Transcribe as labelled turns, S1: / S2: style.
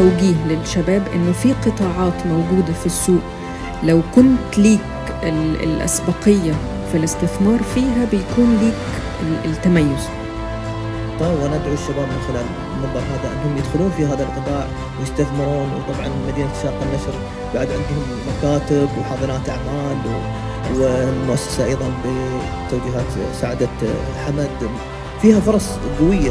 S1: توجيه للشباب إنه في قطاعات موجودة في السوق. لو كنت ليك الأسبقية في الاستثمار فيها بيكون ليك التميز.
S2: طيب، وندعو الشباب من خلال المنبر هذا أنهم يدخلون في هذا القطاع ويستثمرون وطبعا مدينة شرق النشر بعد عندهم مكاتب وحاضنات أعمال والمؤسسة أيضا بتوجيهات سعادة حمد. فيها فرص قوية.